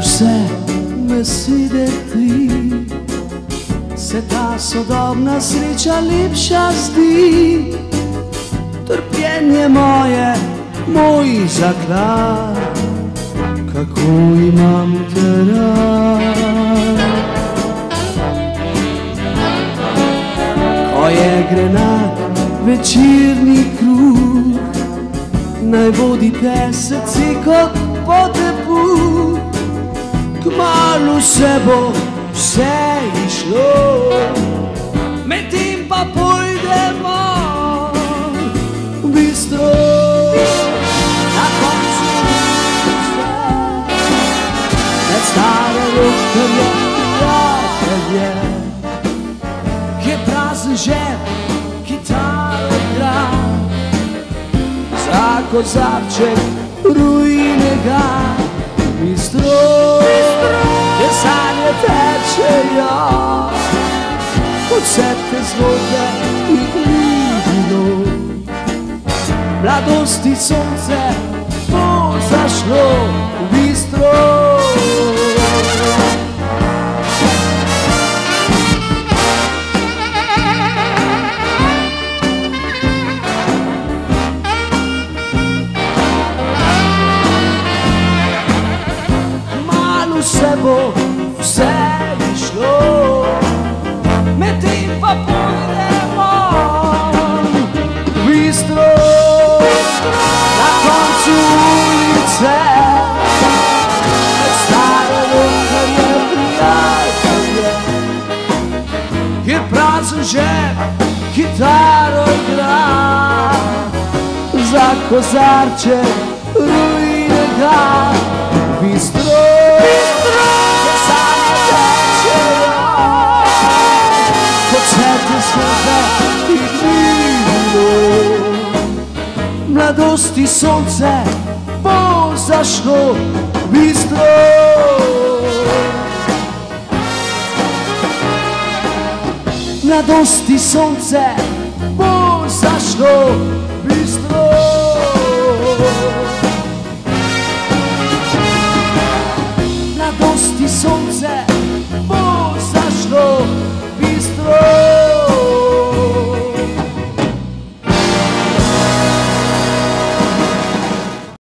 vse besede tri, se ta sodobna sreča lepša zdi. Trpljenje moje, moj zaklad, kako imam te rad. Ko je grenat večerni kruh, naj vodi te srce kot po tepu, kmalo se bo vse išlo, medtem pa pojdemo v bistro. Na koncu ulice, med stare luknje, prijatelje, ki je prazen žep, kitaro igra. Za kozarček rujnega bistro, kot vse te zgodbe in vino. Mladosti sonce bo zašlo v bistro. Se bo prazen žep kitaro igra za kozarček rujnega bistro. Kjer sanje tečejo, kot svete zgodbe in vino. Mladosti sonce bo zašlo bistro. Mladosti sonce bo zašlo bistro. Mladosti sonce bo zašlo bistro.